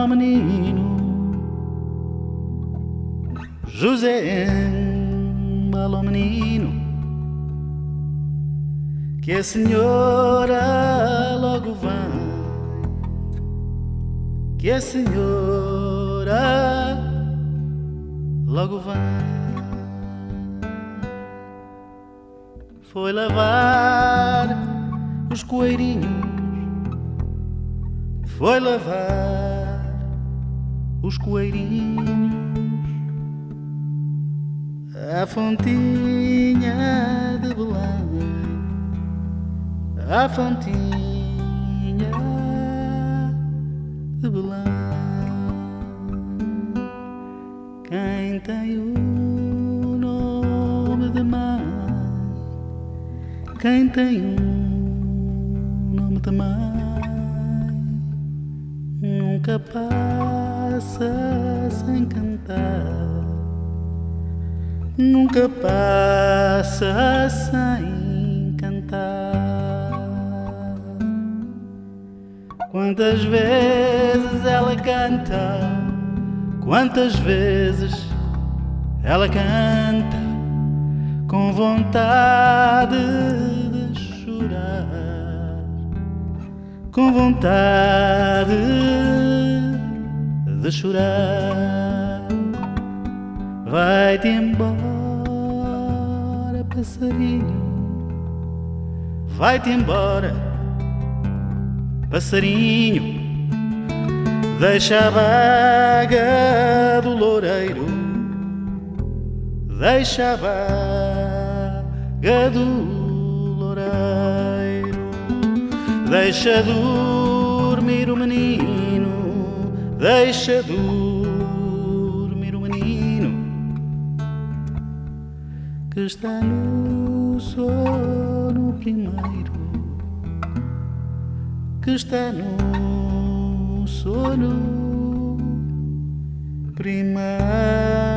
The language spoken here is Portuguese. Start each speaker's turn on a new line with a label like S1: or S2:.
S1: ao menino. José embala ao menino. Que a senhora logo vem que a senhora logo vem foi lavar os coelhinhos foi lavar os coelhinhos. À fontinha de Belém, à fontinha de Belém. Quem tem o nome de mãe, quem tem o nome de mãe nunca passa sem cantar, nunca passa sem cantar. Quantas vezes ela canta, quantas vezes ela canta com vontade de chorar, com vontade de chorar. Vai-te embora, passarinho. Vai-te embora, passarinho. Deixa a vaga do loureiro. Deixa a vaga do loureiro. Deixa dormir o menino Deixa dormir o menino que está no sono primeiro, que está no sono primeiro.